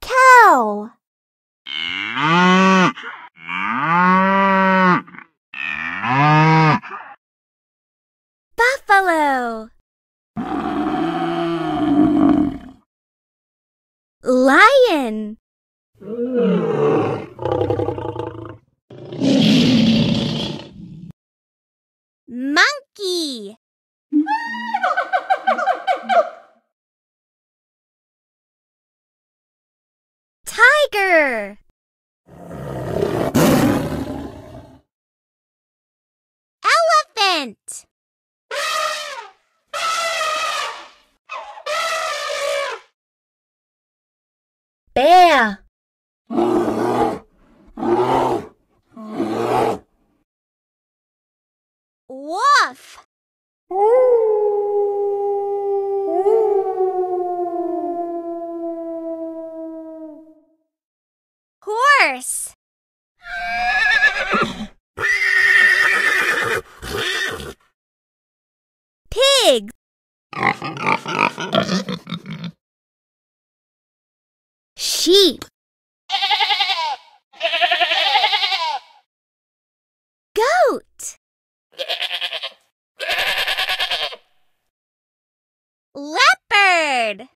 Cow. Buffalo. Lion. Tiger. Elephant. Bear. Wolf. Horse. Pig. Sheep. Goat. Leopard.